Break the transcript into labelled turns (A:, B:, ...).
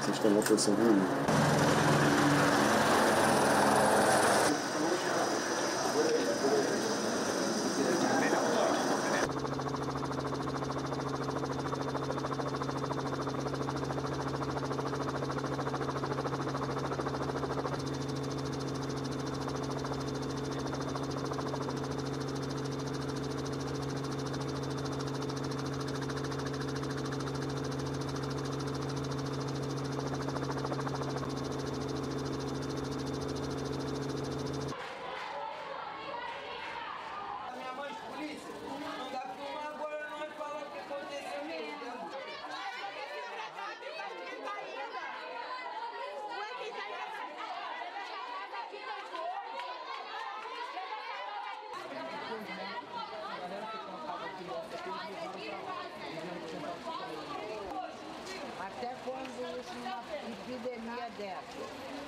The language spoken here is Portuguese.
A: Vocês estão numa posição ruim.
B: Polícia, não dá pra uma agora nós falar o que aconteceu mesmo.
C: Até quando isso uma epidemia dessa?